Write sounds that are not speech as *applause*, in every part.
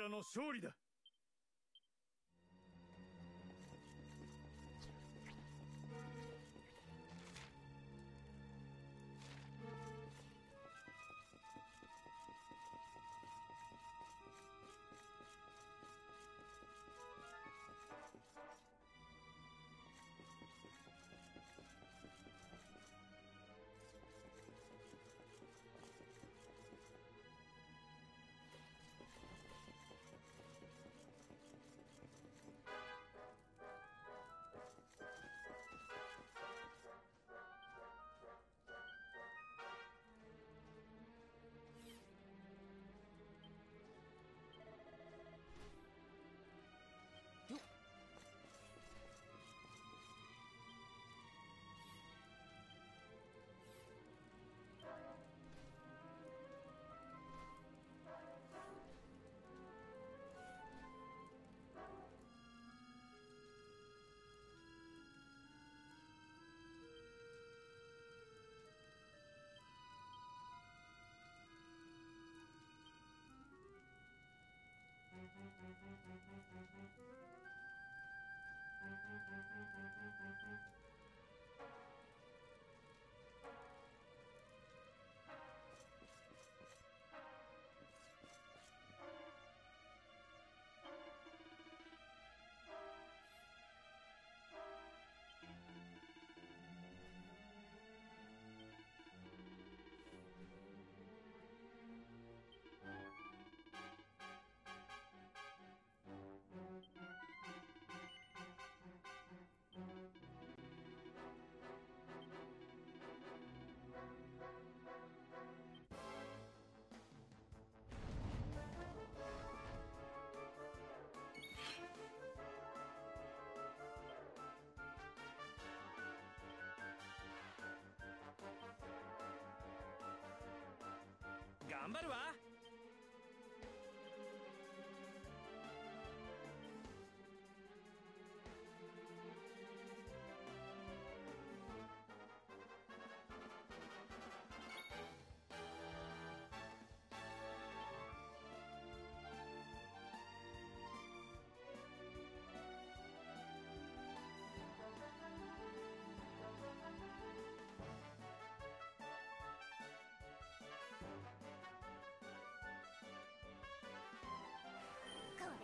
らの勝利だ。頑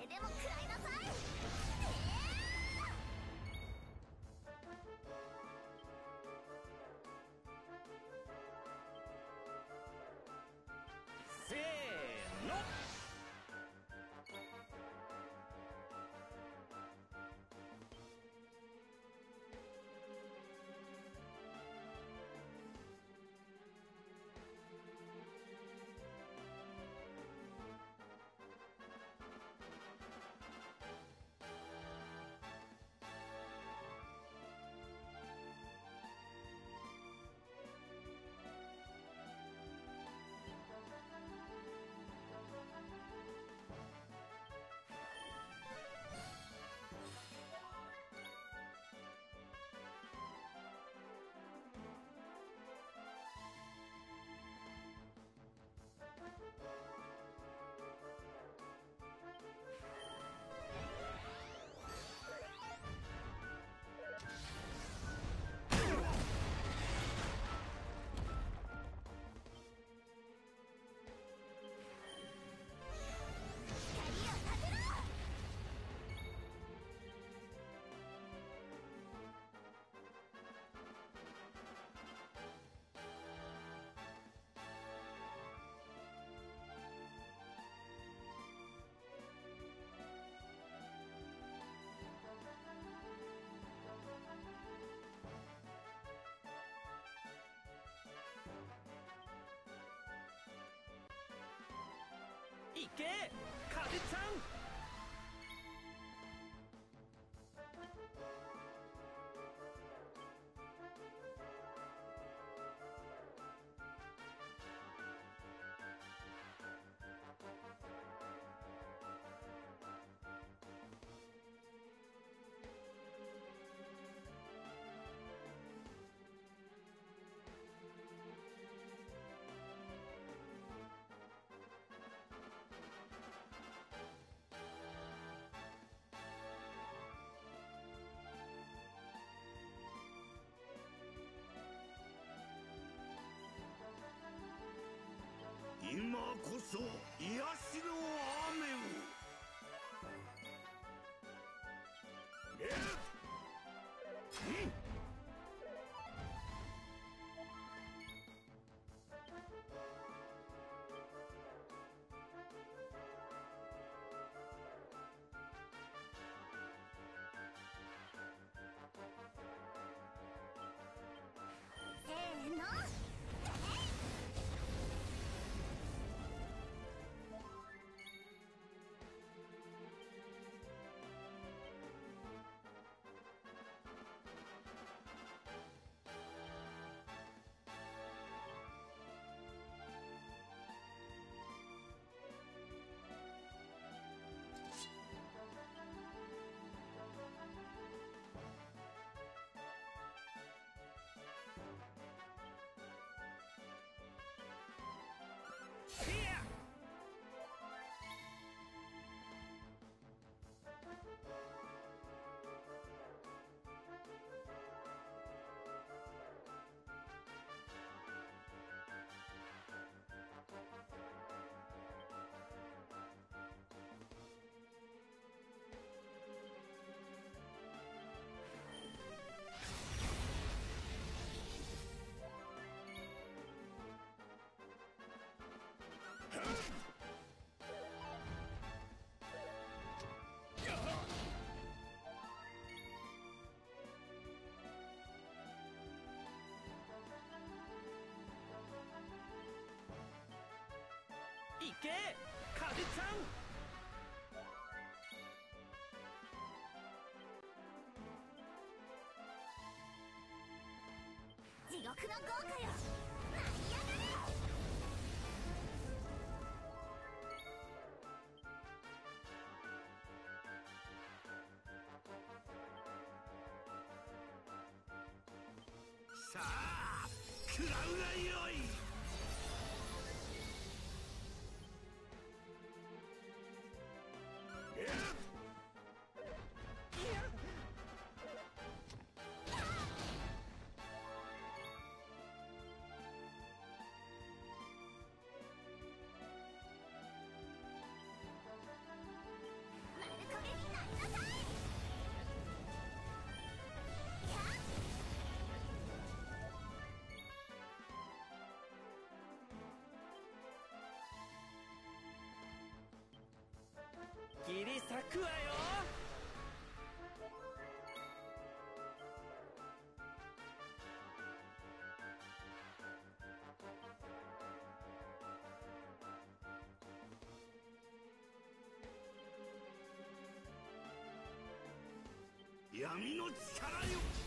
れでも食らいなさい。いけ風ちゃんそ癒しの雨を。えっうんせーの。いけ風ちゃん。地獄の豪華よ。さあ食らうがよいくわよ。闇の力よ。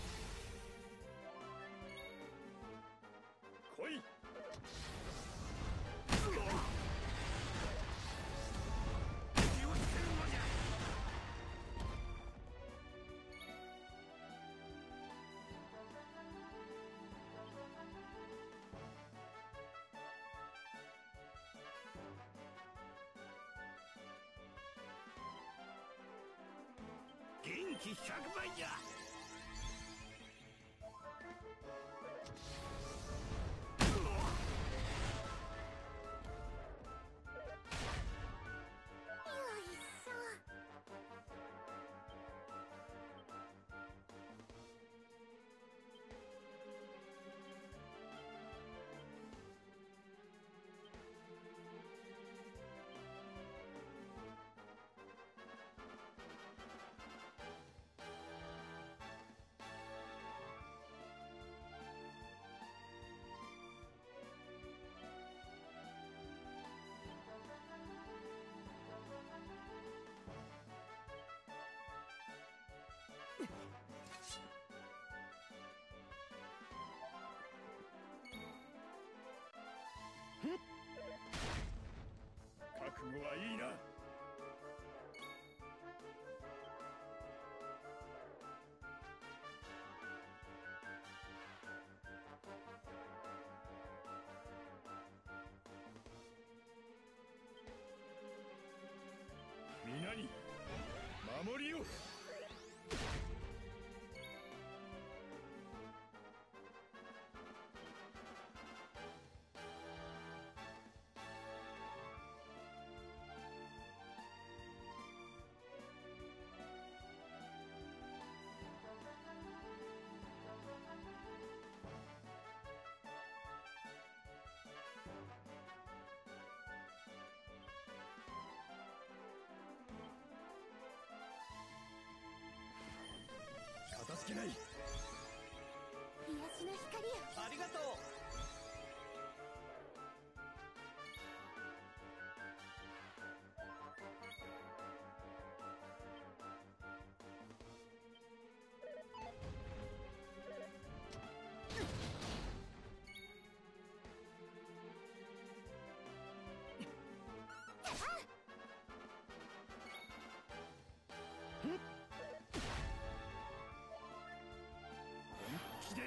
元気覚悟はいいな。皆に守りを。けない。癒しの光よ。ありがとう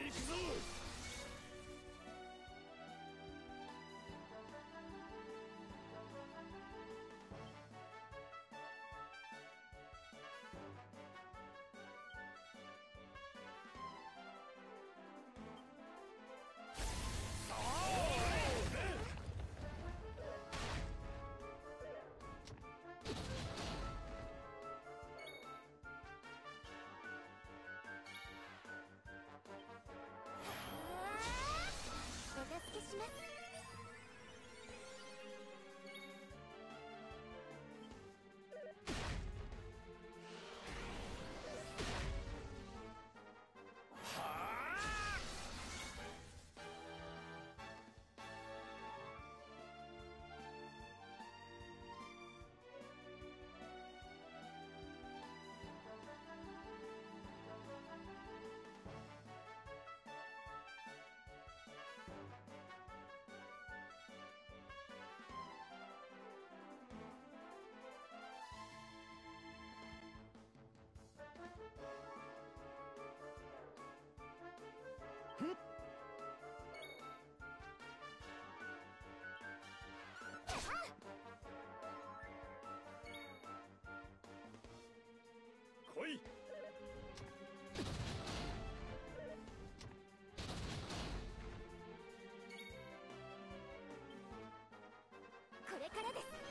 行くぞ。します来い。これからです。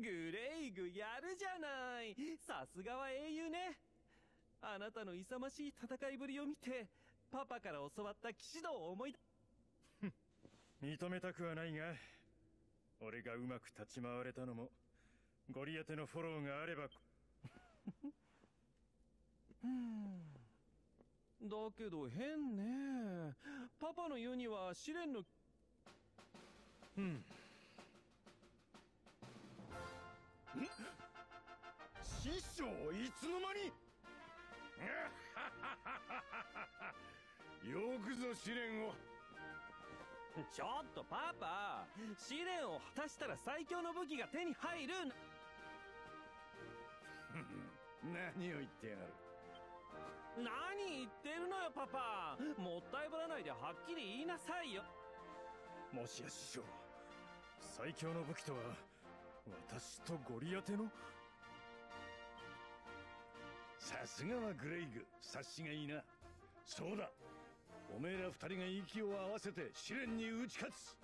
グレイグやるじゃない。さすがは英雄ね。あなたの勇ましい戦いぶりを見てパパから教わった騎士道を思い出 *laughs* 認めたくはないが俺がうまく立ち回れたのもゴリアテのフォローがあれば。*laughs* だけど変ね。パパの言うには試練のうん師匠いつの間に？*laughs* よくぞ試練を。ちょっとパパ試練を果たしたら最強の武器が手に入る。*laughs* 何を言ってやがる？何言ってるのよパパ。もったいぶらないではっきり言いなさいよ。もしや師匠最強の武器とは私とゴリアテの？さすがはグレイグ察しがいいな。そうだ。おめえら二人が息を合わせて試練に打ち勝つ。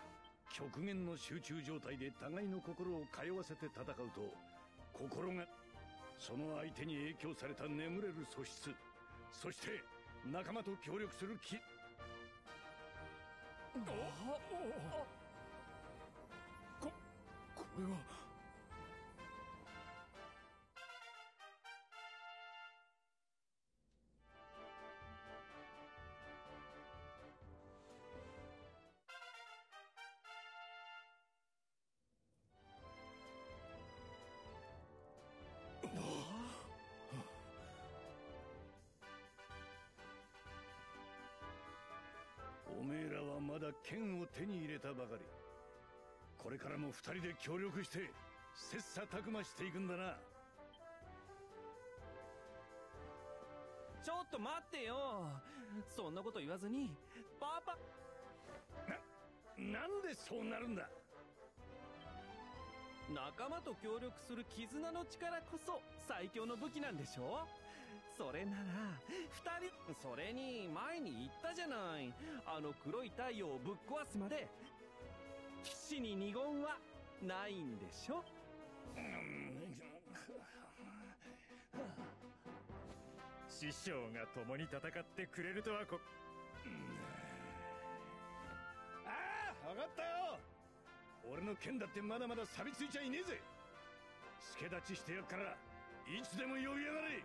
極限の集中状態で互いの心を通わせて戦うと心がその相手に影響された眠れる素質。そして仲間と協力する気。ここれはだ剣を手に入れたばかり。これからも二人で協力して切磋琢磨していくんだな。ちょっと待ってよ。そんなこと言わずにパパ。なんでそうなるんだ？仲間と協力する絆の力こそ最強の武器なんでしょ？それなら二人それに前に言ったじゃない。あの黒い太陽をぶっ壊すまで騎士に二言はないんでしょ？師匠が共に戦ってくれるとはこああ分かったよ。俺の剣だってまだまだ錆びついちゃいねえぜ。助立ちしてやっからいつでも呼びやがれ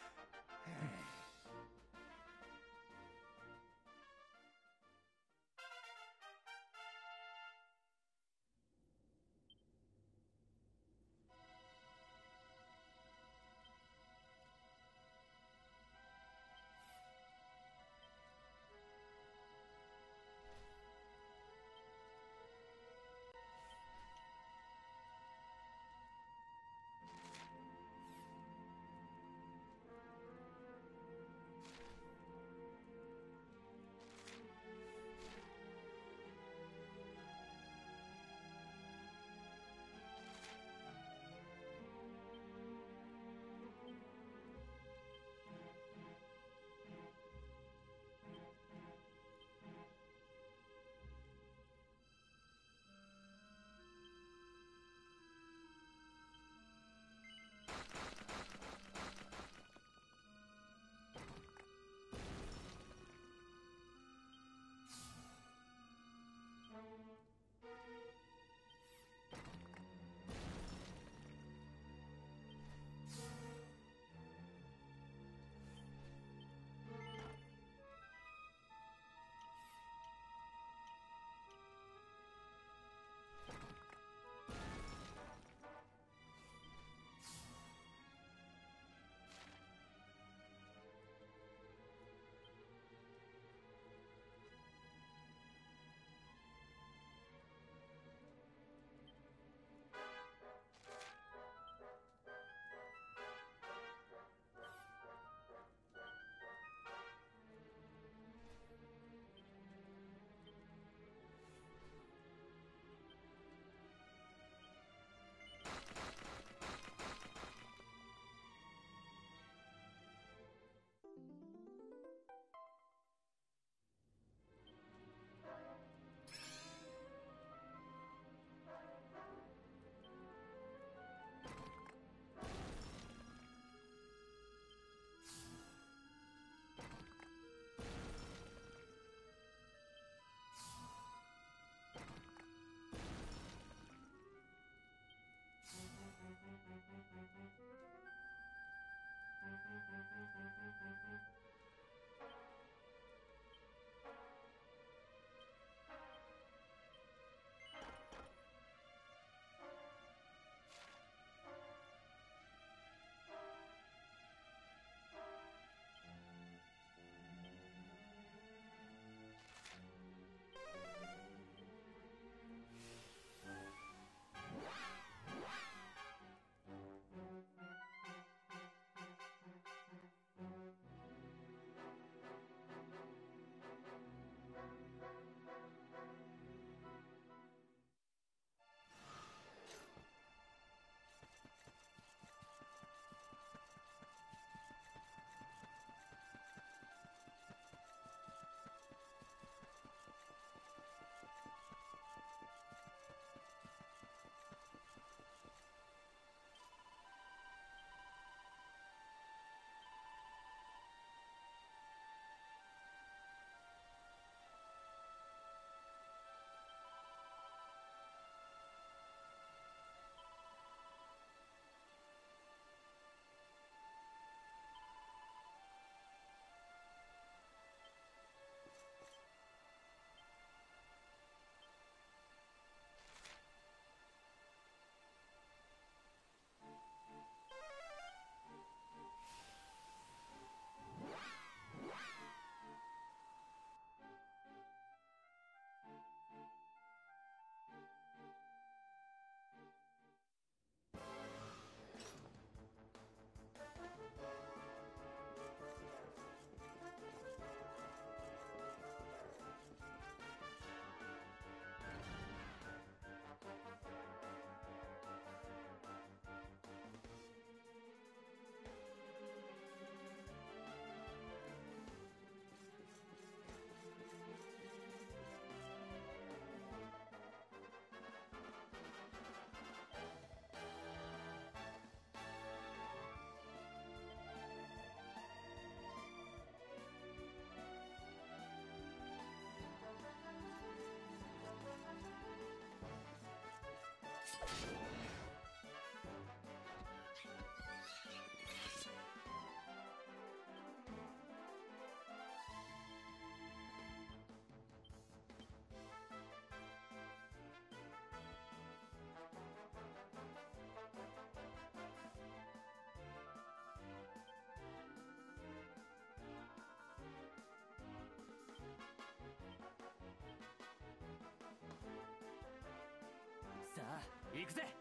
行くぜ。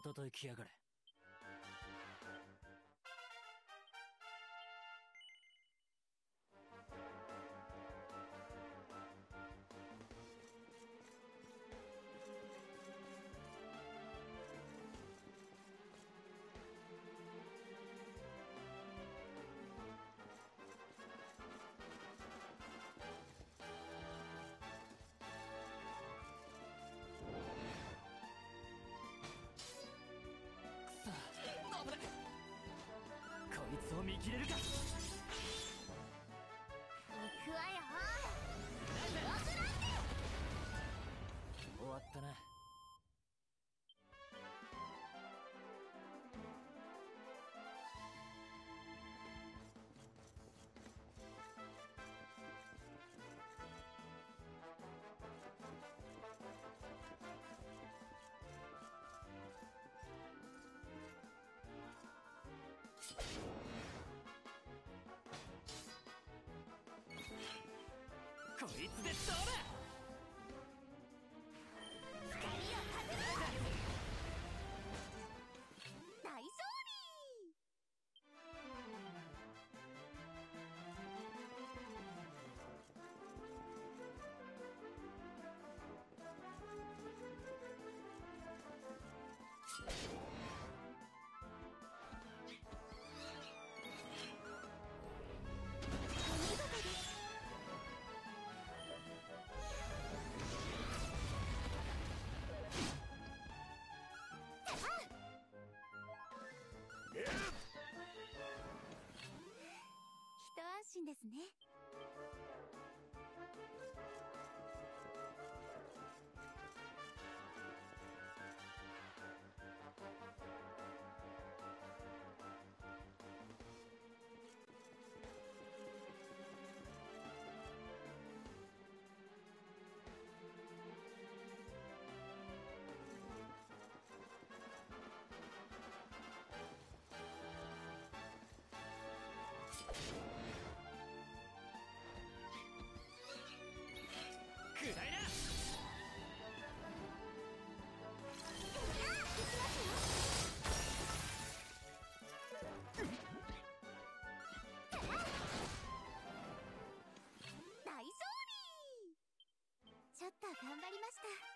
ととい来やがれ。こいつでどうだですね。頑張りました。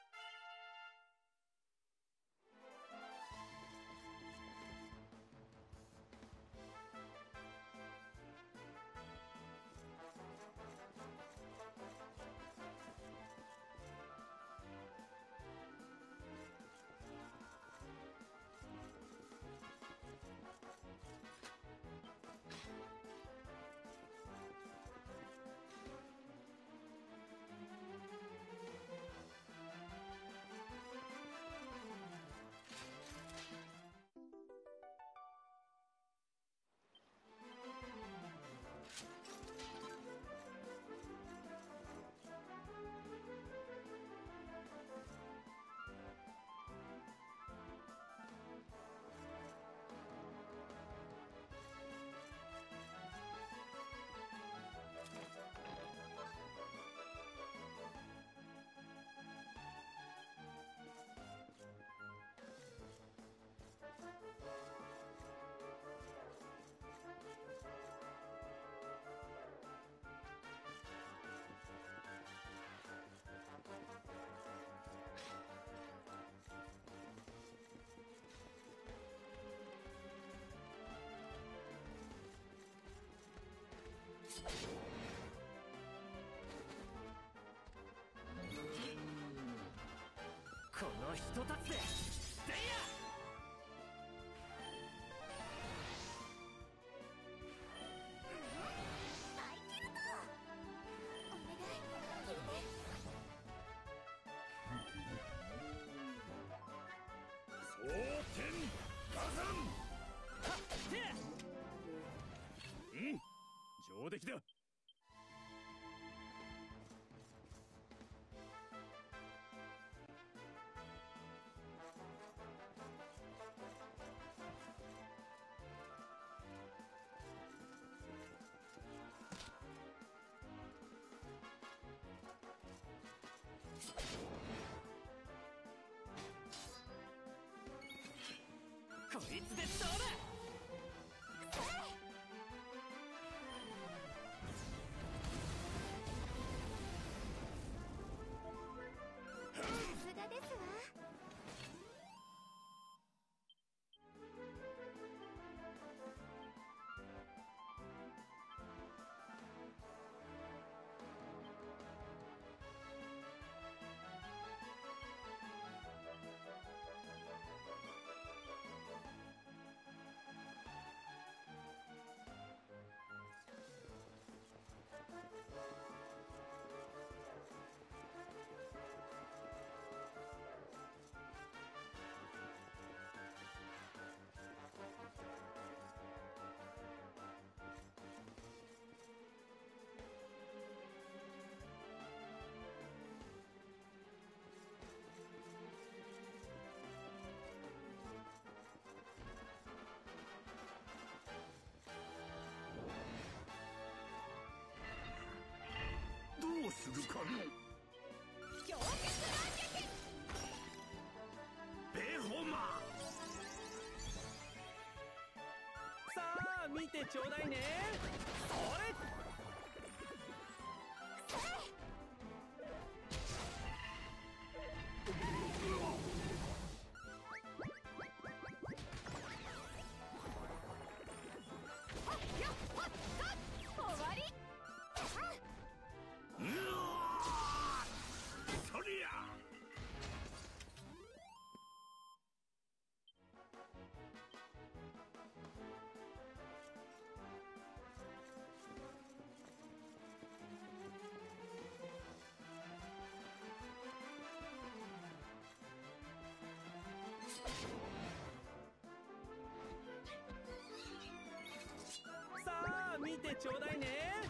の人たち。で It's the るかの乱撃ベホマ。さあ見てちょうだいね。ちょうだいね。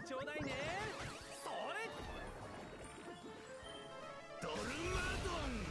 てちょうだいね。それ。ドルマドン。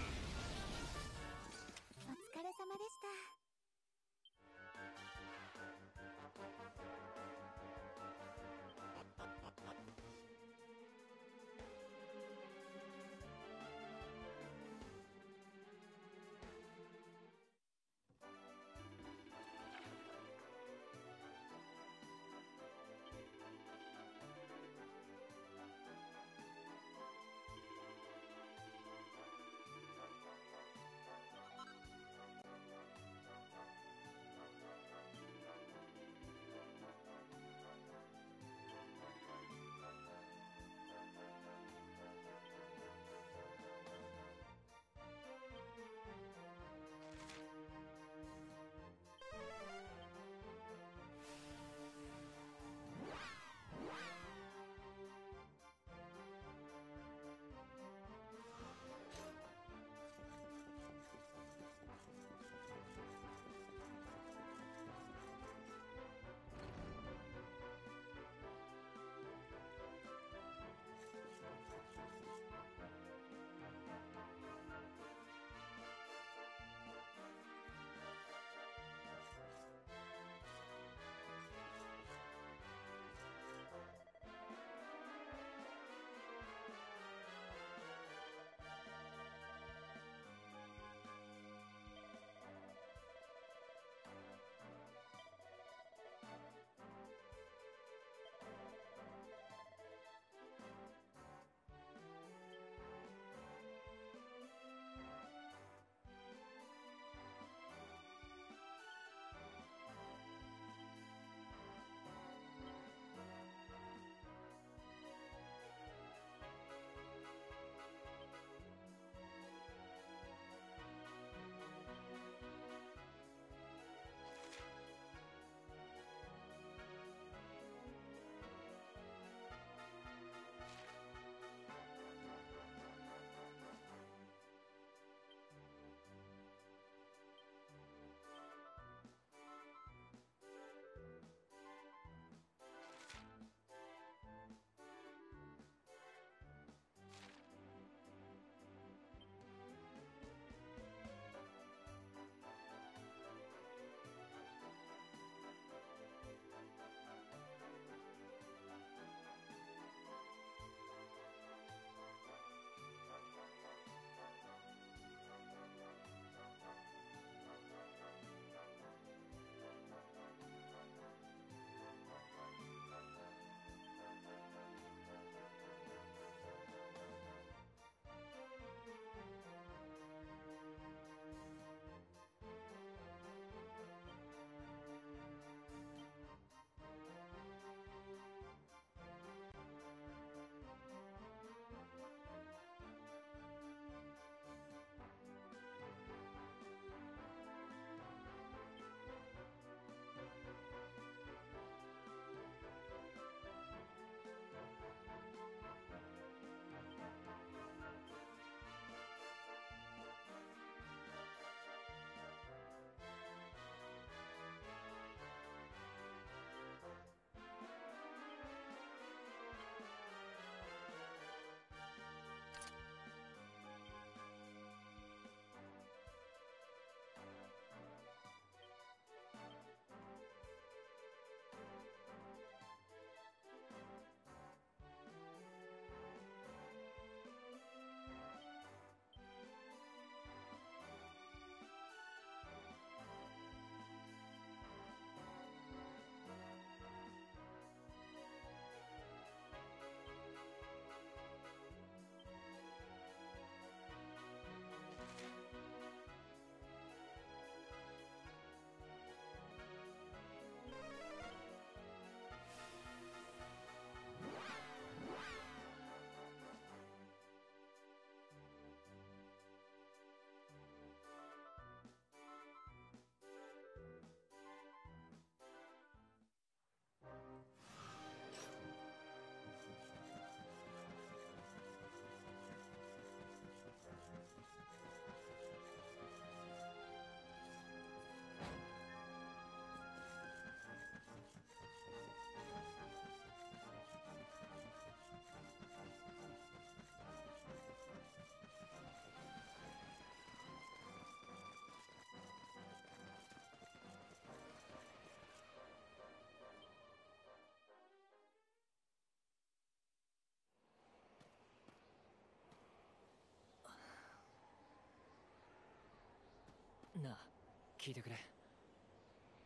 聞いてくれ。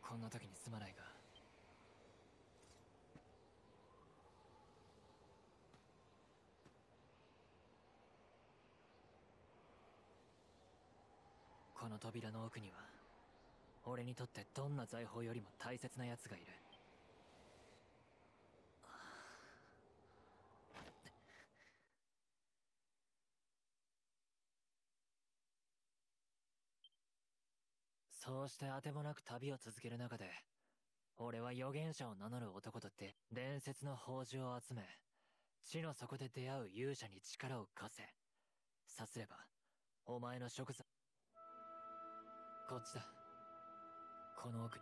こんな時にすまないが。この扉の奥には俺にとってどんな財宝よりも大切な奴がいる。そうしてあてもなく旅を続ける中で俺は預言者を名乗る男とって伝説の宝珠を集め地の底で出会う勇者に力を貸せ。さすればお前の食材こっちだ。この奥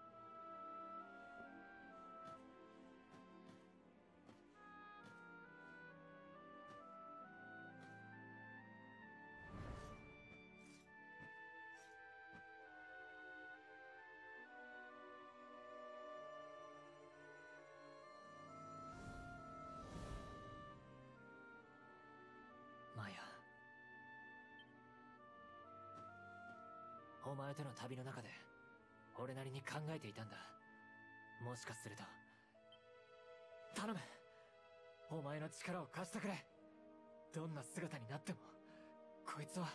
お前との旅の中で俺なりに考えていたんだ。もしかすると。頼む。お前の力を貸してくれ。どんな姿になってもこいつは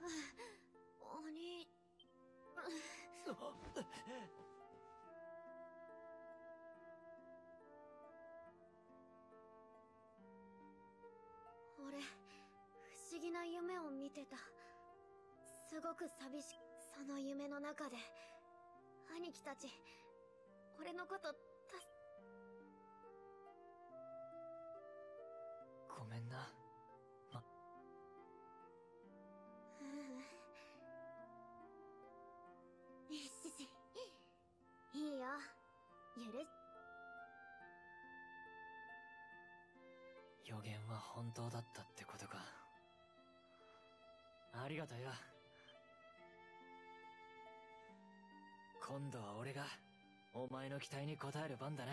鬼。俺不思議な夢を見てた。すごく寂しその夢の中で兄貴たち俺のこと本当だったってことか。ありがとよ今度は俺がお前の期待に応える番だな。